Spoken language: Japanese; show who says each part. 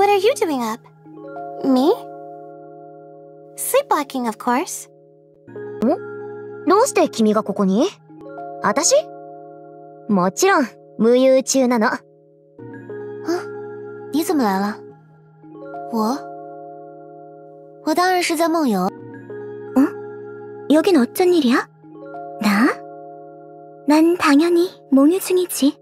Speaker 1: What are you doing up? Me? Sleepwalking, of course.
Speaker 2: どうして君がここに私もちろん、無遊中なの。
Speaker 1: ん你怎么来了？我？我当然是在梦游。
Speaker 2: 여긴 어쩐 일이 야? 나? 난 당연히 몽유 중이 지.